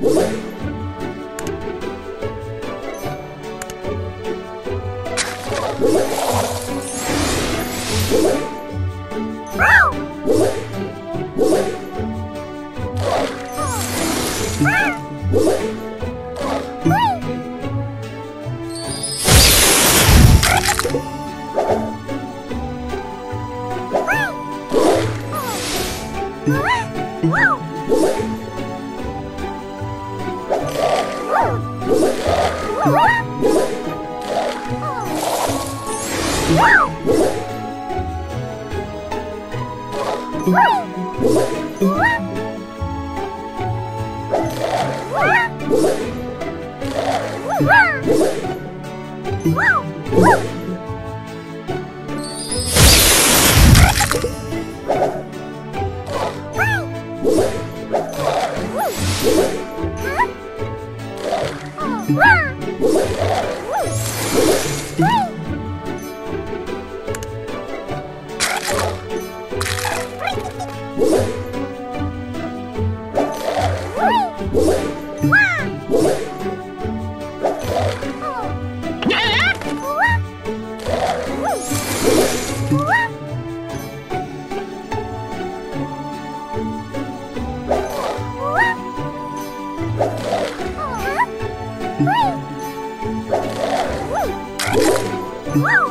Woo! Wow! Woo! Woo!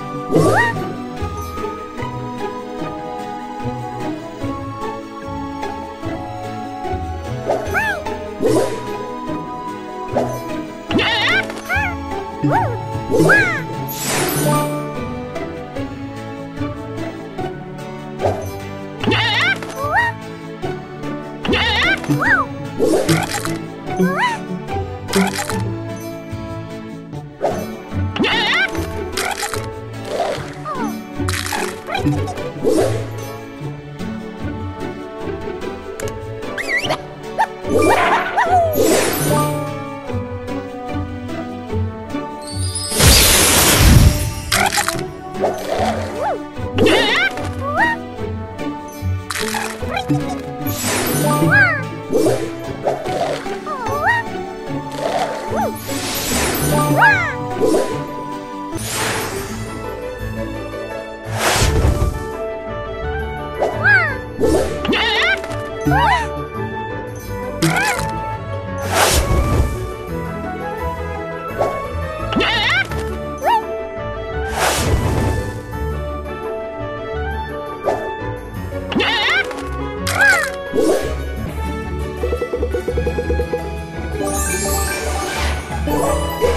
Ah! Oh,